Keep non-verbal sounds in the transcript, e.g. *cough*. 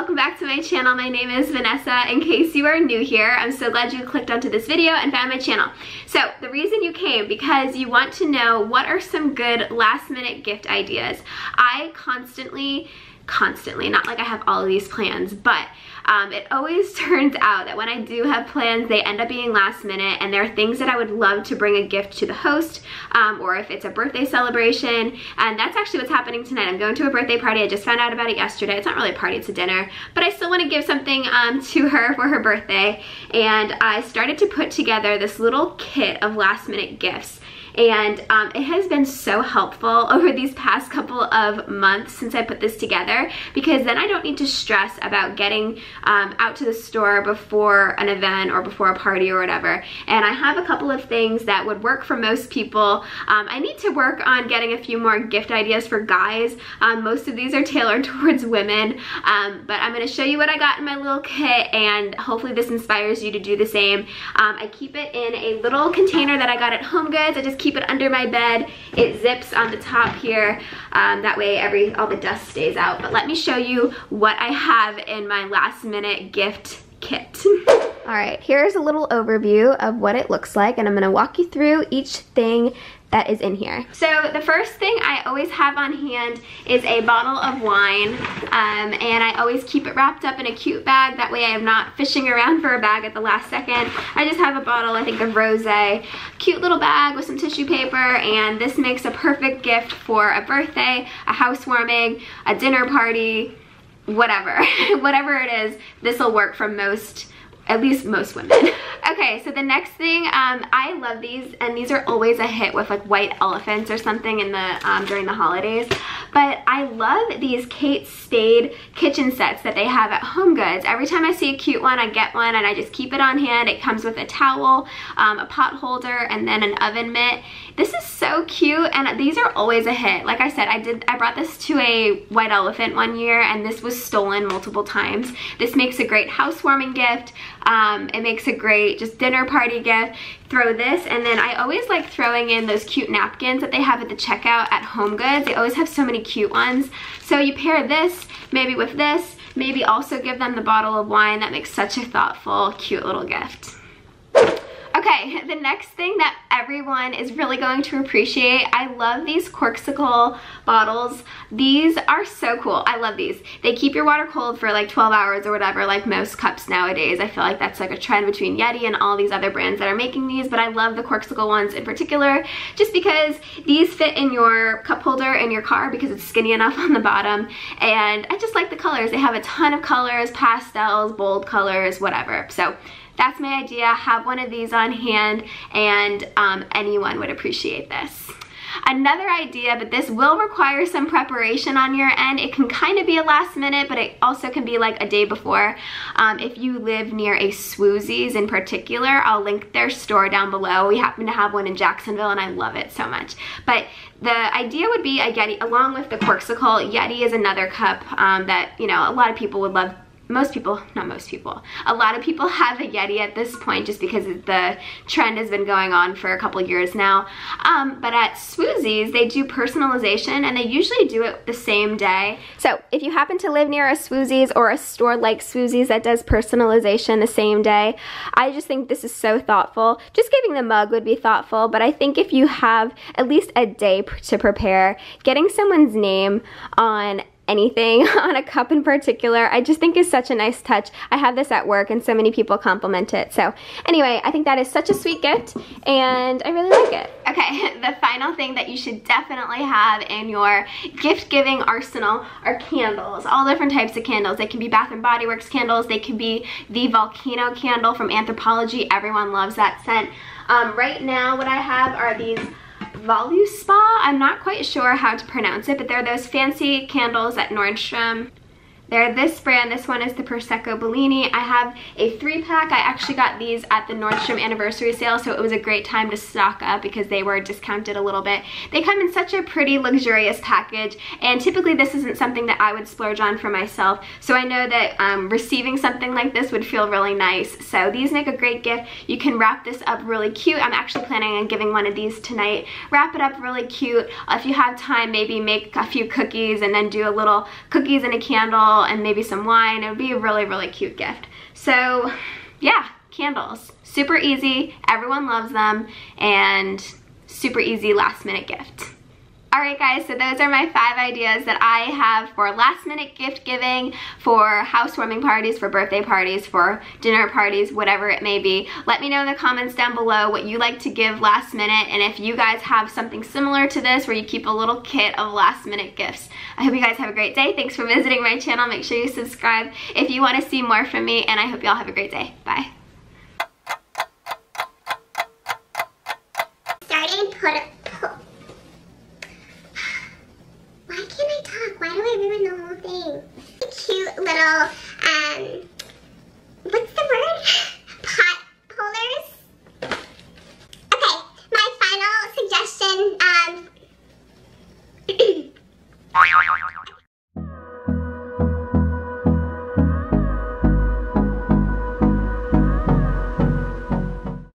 welcome back to my channel. My name is Vanessa. In case you are new here, I'm so glad you clicked onto this video and found my channel. So the reason you came, because you want to know what are some good last minute gift ideas. I constantly constantly. Not like I have all of these plans, but um, it always *laughs* turns out that when I do have plans, they end up being last minute and there are things that I would love to bring a gift to the host um, or if it's a birthday celebration. And that's actually what's happening tonight. I'm going to a birthday party. I just found out about it yesterday. It's not really a party, it's a dinner, but I still want to give something um, *laughs* to her for her birthday. And I started to put together this little kit of last minute gifts and um, it has been so helpful *laughs* over these past couple of months since I put this together because then I don't need to stress about getting um, out to the store before an event or before a party or whatever and I have a couple of things that would work for most people. Um, I need to work on getting a few more gift ideas for guys. Um, most of these are tailored *laughs* towards women um, but I'm going to show you what I got in my little kit and hopefully this inspires you to do the same. Um, I keep it in a little container that I got at Home Goods. I just keep it under my bed. It zips on the top here. Um, that way every all the dust stays out. But let me show you what I have in my last minute gift kit. *laughs* All right, here's a little overview of what it looks like and I'm gonna walk you through each thing that is in here. So the first thing I always have on hand is a bottle of wine um, and I always keep it wrapped up in a cute bag that way I am not fishing around for a bag at the last second. I just have a bottle I think of rosé, cute little bag with some tissue paper and this makes a perfect gift for a birthday, a housewarming, a dinner party, whatever. *laughs* whatever it is, this will work for most at least most women. *laughs* okay, so the next thing, um, I love these, and these are always a hit with like white elephants or something in the um, during the holidays. But I love these Kate Spade kitchen sets that they have at Home Goods. Every time I see a cute one, I get one and I just keep it on hand. It comes with a towel, um, a pot holder, and then an oven mitt. This is so cute, and these are always a hit. Like I said, I did. I brought this to a white elephant one year, and this was stolen multiple times. This makes a great housewarming gift. Um, it makes a great just dinner party gift. Throw this and then I always like throwing in those cute napkins that they have at the checkout at Home Goods. They always have so many cute ones. So you pair this maybe with this, maybe also give them the bottle of wine. That makes such a thoughtful, cute little gift. Okay, *laughs* the next thing that everyone is really going to appreciate, I love these Corkcicle bottles. These are so cool. I love these. They keep your water cold for like 12 hours or whatever, like most cups nowadays. I feel like that's like a trend between Yeti and all these other brands that are making these, but I love the Corkcicle ones in particular, just because these fit in your cup holder in your car because it's skinny enough *laughs* on the bottom, and I just like the colors. They have a ton of colors, pastels, bold colors, whatever. So that's my idea. Have one of these on hand and um, anyone would appreciate this. Another idea, but this will require some preparation on your end. It can kind of be a last minute, but it also can be like a day before. Um, if you live near a Swoozies in particular, I'll link their store down below. We happen to have one in Jacksonville and I love it so much. But the idea would be a Yeti, along with the Corkcicle, Yeti is another cup um, that, you know, a lot of people would love most people, not most people, a lot of people *laughs* have a Yeti at this point just because the trend has been going on for a couple years now. Um, but at Swoozies, they do personalization and they usually do it the same day. So if you happen to live near a Swoozies or a store like Swoozies that does personalization the same day, I just think this is so thoughtful. Just giving the mug would be thoughtful, but I think if you have at least a day to prepare, getting someone's name on anything *laughs* on a cup in particular. I just think is such a nice touch. I have this at work and so many people compliment it. So anyway, I think that is such a sweet gift and I really like it. Okay, *laughs* the final thing that you should definitely have in your gift giving arsenal are candles. All different types of candles. They can be Bath & Body Works candles. They can be the Volcano candle from Anthropologie. Everyone loves that scent. Um, right now what I have are these Voluspa. I'm not quite sure how to pronounce it, but they're those fancy candles at Nordstrom. They're this brand. This one is the Prosecco Bellini. I have a three pack. I actually got these at the Nordstrom anniversary sale, so it was a great time to stock up because they were discounted a little bit. They come in such a pretty luxurious package, and typically this isn't something that I would splurge on for myself, so I know that um, receiving something like this would feel really nice. So these make a great gift. You can wrap this up really cute. I'm actually planning on giving one of these tonight. Wrap it up really cute. If you have time, maybe make a few cookies and then do a little cookies and a candle candle and maybe some wine. It would be a really, really cute gift. So yeah, candles. Super easy, everyone loves them, and super easy last minute gift. Alright guys, so those are my five ideas that I have for last minute gift giving, for housewarming parties, for birthday parties, for dinner parties, whatever it may be. Let me know in the comments down below what you like to give last minute and if you guys have something similar to this where you keep a little kit of last minute gifts. I hope you guys have a great day. Thanks for visiting my channel. Make sure you subscribe if you want to see more from me and I hope you all have a great day. Bye. Started put Why do the whole thing? Cute little